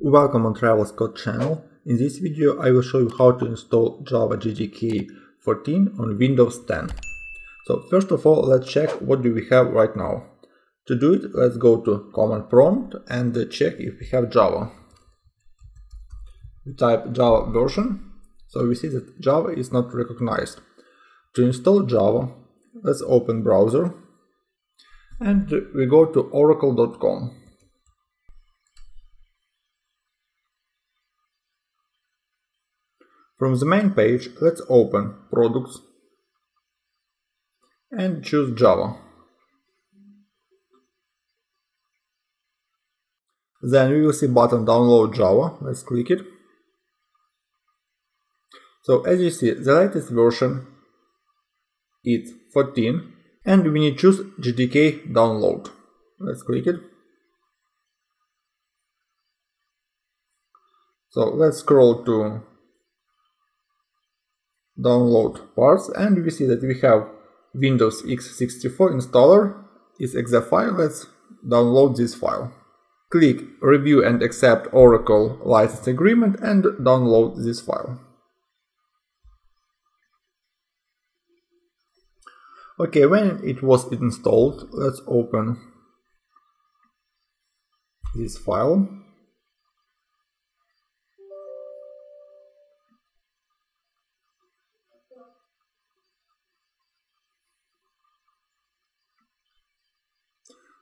Welcome on Travels Code channel. In this video I will show you how to install Java JDK 14 on Windows 10. So first of all let's check what do we have right now. To do it let's go to command prompt and check if we have Java. We type Java version, so we see that Java is not recognized. To install Java, let's open browser and we go to oracle.com. From the main page, let's open Products and choose Java. Then we will see button download Java, let's click it. So as you see, the latest version is 14 and we need to choose JDK download. Let's click it. So let's scroll to download parts and we see that we have Windows x64 installer is exe file. Let's download this file. Click review and accept Oracle license agreement and download this file. Okay, when it was installed, let's open this file.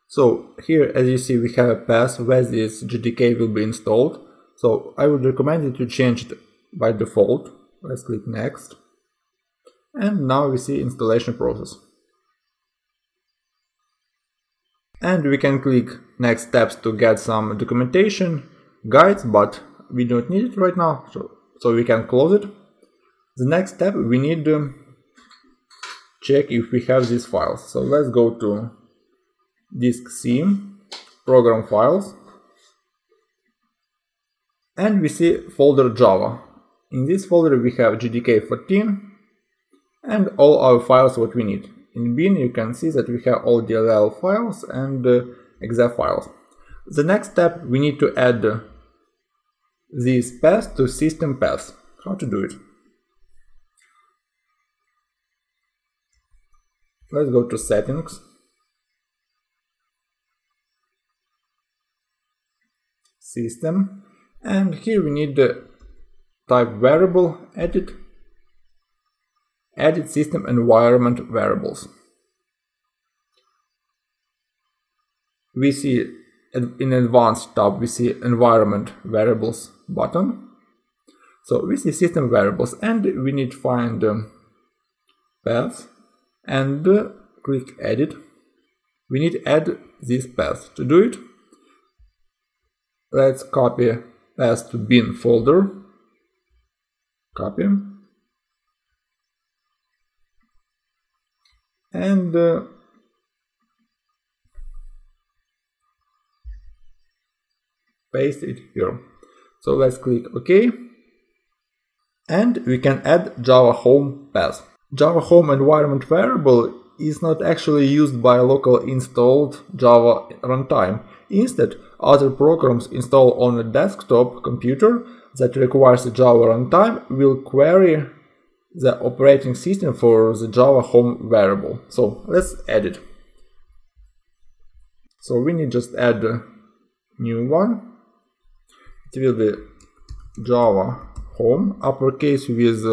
So here, as you see, we have a path where this JDK will be installed. So I would recommend you to change it by default. Let's click next. And now we see installation process. And we can click next steps to get some documentation, guides, but we don't need it right now, so, so we can close it. The next step, we need to check if we have these files. So let's go to disk C, program files, and we see folder Java. In this folder we have JDK 14 and all our files what we need. In bin you can see that we have all DLL files and uh, exe files. The next step we need to add uh, this path to system path. How to do it? Let's go to settings. System and here we need the type variable edit Edit system environment variables. We see in advanced tab we see environment variables button. So we see system variables and we need to find um, path and click edit. We need to add this path. To do it, let's copy path to bin folder. Copy and uh, paste it here. So let's click OK and we can add Java Home path. Java Home environment variable is not actually used by local installed Java runtime. Instead, other programs installed on a desktop computer that requires a Java runtime will query the operating system for the Java home variable. So let's add it. So we need just add a new one. It will be Java home uppercase with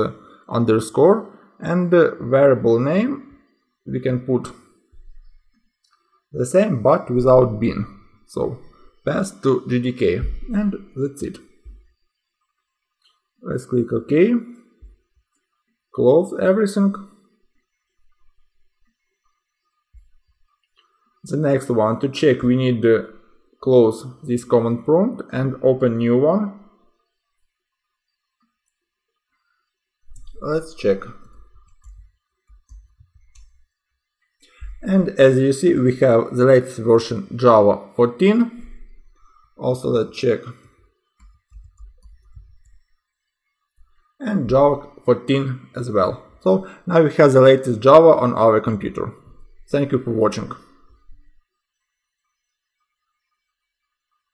underscore and the variable name we can put the same but without bin. So pass to JDK and that's it. Let's click OK close everything. The next one, to check, we need to close this command prompt and open new one. Let's check. And as you see, we have the latest version Java 14. Also, let's check. And Java 14 as well. So now we have the latest Java on our computer. Thank you for watching.